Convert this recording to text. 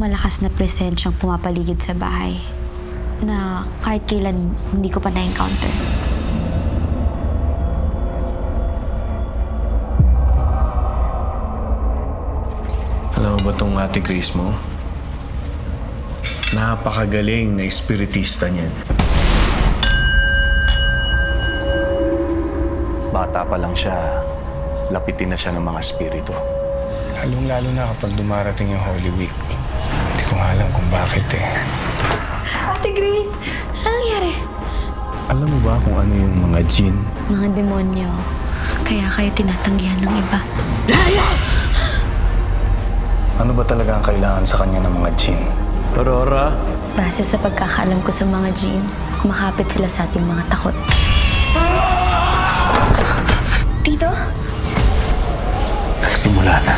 malakas na presensyang pumapaligid sa bahay na kahit kailan hindi ko pa na-encounter. Alam mo ba itong ate Grace mo? Napakagaling na espiritista niyan. Bata pa lang siya, lapitin na siya ng mga espiritu. Lalong-lalo na kapag dumarating yung Holy Week ko nga alam kung bakit eh. Ate Grace, anong nangyari? Alam mo ba kung ano yung mga jin? Mga demonyo. Kaya kayo tinatanggihan ng iba. Layas! Ano ba talaga ang kailangan sa kanya ng mga jin? Aurora? Base sa pagkakaalam ko sa mga jin, kumakapit sila sa ating mga takot. Tito? Nagsimula na.